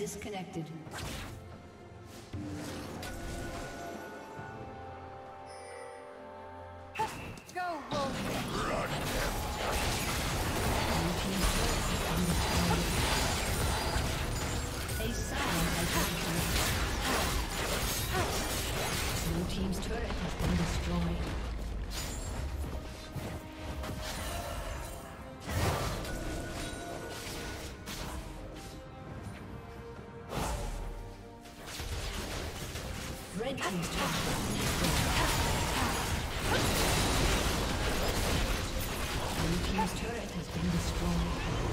disconnected. team's. Blue team's turret has been destroyed.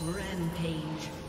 Rampage.